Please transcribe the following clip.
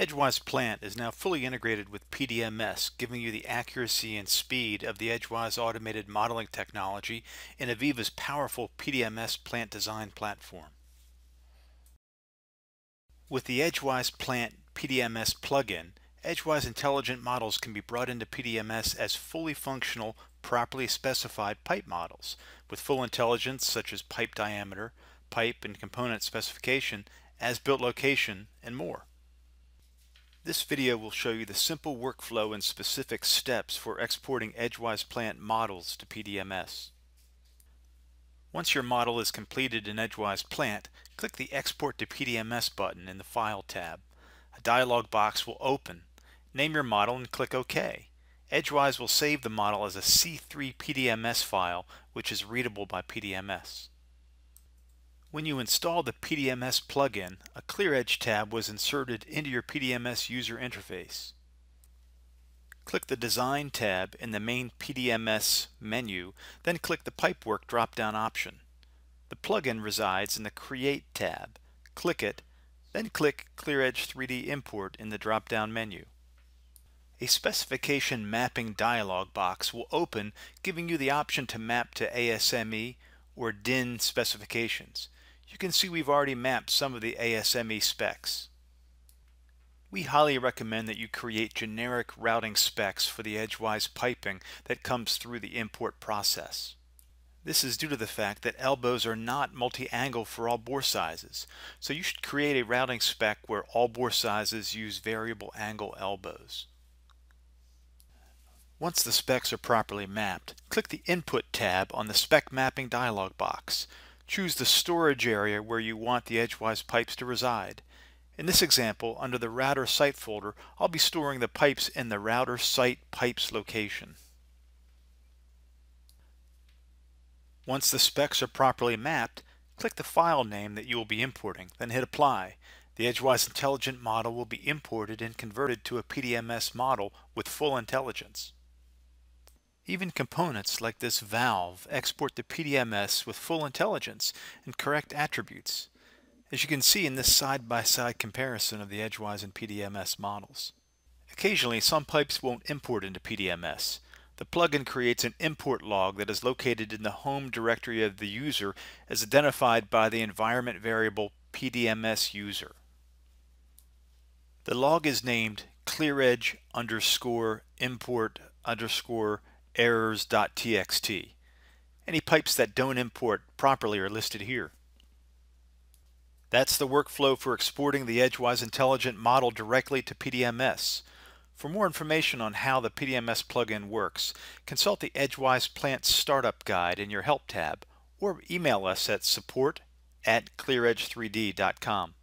Edgewise Plant is now fully integrated with PDMS, giving you the accuracy and speed of the Edgewise automated modeling technology in AVEVA's powerful PDMS plant design platform. With the Edgewise Plant PDMS plugin, Edgewise intelligent models can be brought into PDMS as fully functional, properly specified pipe models, with full intelligence such as pipe diameter, pipe and component specification, as-built location, and more. This video will show you the simple workflow and specific steps for exporting Edgewise plant models to PDMS. Once your model is completed in Edgewise Plant, click the Export to PDMS button in the File tab. A dialog box will open. Name your model and click OK. Edgewise will save the model as a C3 PDMS file, which is readable by PDMS. When you install the PDMS plugin, a ClearEdge tab was inserted into your PDMS user interface. Click the Design tab in the main PDMS menu, then click the Pipework drop-down option. The plugin resides in the Create tab. Click it, then click ClearEdge 3D Import in the drop-down menu. A specification mapping dialog box will open giving you the option to map to ASME or DIN specifications you can see we've already mapped some of the ASME specs. We highly recommend that you create generic routing specs for the edgewise piping that comes through the import process. This is due to the fact that elbows are not multi-angle for all bore sizes, so you should create a routing spec where all bore sizes use variable angle elbows. Once the specs are properly mapped, click the Input tab on the Spec Mapping dialog box. Choose the storage area where you want the edgewise pipes to reside. In this example, under the router site folder, I'll be storing the pipes in the router site pipes location. Once the specs are properly mapped, click the file name that you will be importing, then hit apply. The Edgewise Intelligent model will be imported and converted to a PDMS model with full intelligence. Even components like this valve export the PDMS with full intelligence and correct attributes, as you can see in this side-by-side -side comparison of the Edgewise and PDMS models. Occasionally, some pipes won't import into PDMS. The plugin creates an import log that is located in the home directory of the user as identified by the environment variable PDMS user. The log is named clearedge underscore import underscore errors.txt. Any pipes that don't import properly are listed here. That's the workflow for exporting the Edgewise Intelligent model directly to PDMS. For more information on how the PDMS plugin works, consult the Edgewise Plant Startup Guide in your Help tab or email us at support at clearedge3d.com.